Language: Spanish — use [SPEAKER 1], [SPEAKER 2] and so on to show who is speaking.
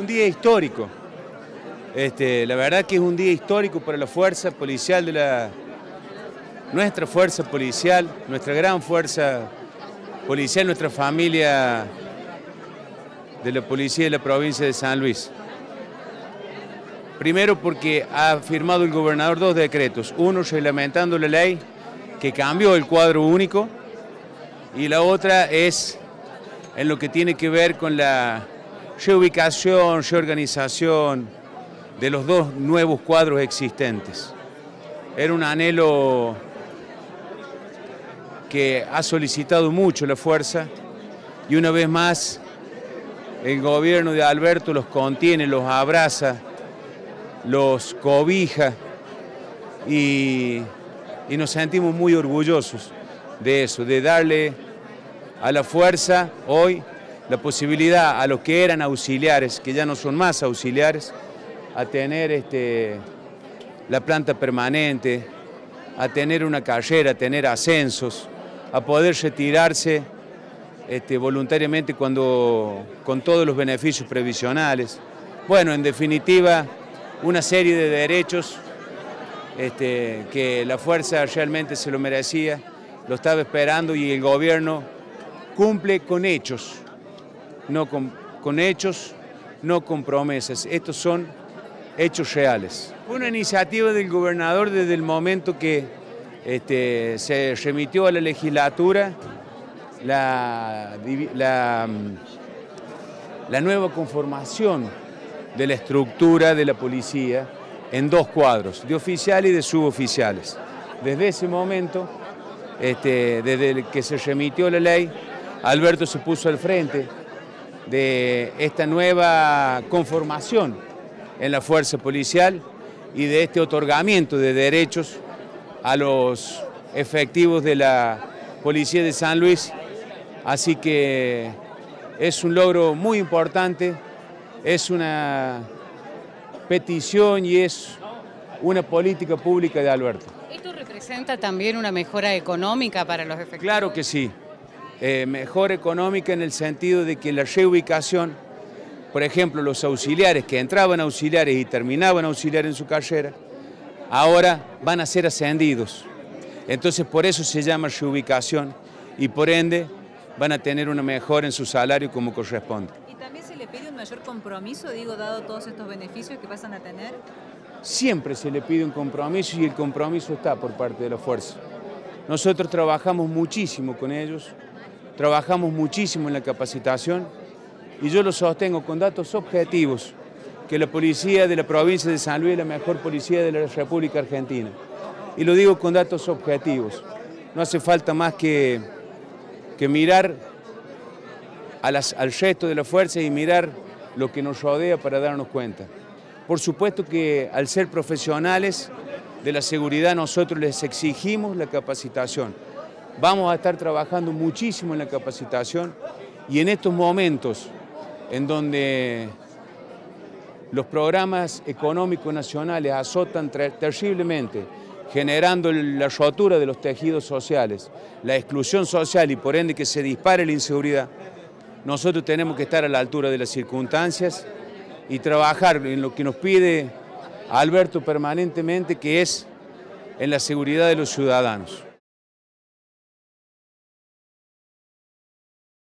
[SPEAKER 1] Un día histórico. Este, la verdad que es un día histórico para la fuerza policial de la... Nuestra fuerza policial, nuestra gran fuerza policial, nuestra familia de la policía de la provincia de San Luis. Primero porque ha firmado el gobernador dos decretos, uno reglamentando la ley que cambió el cuadro único y la otra es en lo que tiene que ver con la reubicación, reorganización de los dos nuevos cuadros existentes. Era un anhelo que ha solicitado mucho la fuerza y una vez más el gobierno de Alberto los contiene, los abraza, los cobija y, y nos sentimos muy orgullosos de eso, de darle a la fuerza hoy la posibilidad a los que eran auxiliares, que ya no son más auxiliares, a tener este, la planta permanente, a tener una carrera, a tener ascensos, a poder retirarse este, voluntariamente cuando, con todos los beneficios previsionales. Bueno, en definitiva, una serie de derechos este, que la fuerza realmente se lo merecía, lo estaba esperando y el gobierno cumple con hechos, no con, hechos, no con promesas. Estos son hechos reales. Una iniciativa del gobernador desde el momento que este, se remitió a la legislatura la, la, la nueva conformación de la estructura de la policía en dos cuadros, de oficiales y de suboficiales. Desde ese momento, este, desde que se remitió la ley, Alberto se puso al frente de esta nueva conformación en la fuerza policial y de este otorgamiento de derechos a los efectivos de la Policía de San Luis. Así que es un logro muy importante, es una petición y es una política pública de Alberto.
[SPEAKER 2] ¿Esto representa también una mejora económica para los efectivos?
[SPEAKER 1] Claro que sí. Eh, mejor económica en el sentido de que la reubicación, por ejemplo, los auxiliares que entraban auxiliares y terminaban auxiliares en su carrera, ahora van a ser ascendidos. Entonces por eso se llama reubicación y por ende van a tener una mejora en su salario como corresponde.
[SPEAKER 3] ¿Y también se le pide un mayor compromiso, digo, dado todos estos beneficios que pasan a tener?
[SPEAKER 1] Siempre se le pide un compromiso y el compromiso está por parte de la fuerza. Nosotros trabajamos muchísimo con ellos, Trabajamos muchísimo en la capacitación y yo lo sostengo con datos objetivos, que la policía de la provincia de San Luis es la mejor policía de la República Argentina. Y lo digo con datos objetivos. No hace falta más que, que mirar al resto de la fuerza y mirar lo que nos rodea para darnos cuenta. Por supuesto que al ser profesionales de la seguridad nosotros les exigimos la capacitación. Vamos a estar trabajando muchísimo en la capacitación y en estos momentos en donde los programas económicos nacionales azotan terriblemente, generando la rotura de los tejidos sociales, la exclusión social y por ende que se dispare la inseguridad, nosotros tenemos que estar a la altura de las circunstancias y trabajar en lo que nos pide Alberto permanentemente, que es en la seguridad de los ciudadanos.